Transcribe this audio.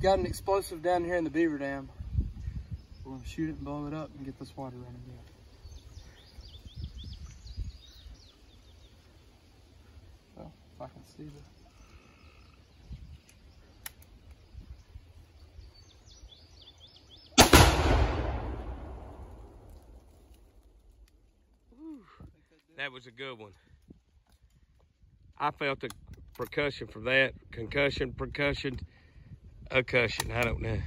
got an explosive down here in the beaver dam. We're gonna shoot it and blow it up and get this water running again. Well, if I can see the That was a good one. I felt a percussion from that. Concussion, percussion, a cushion. I don't know.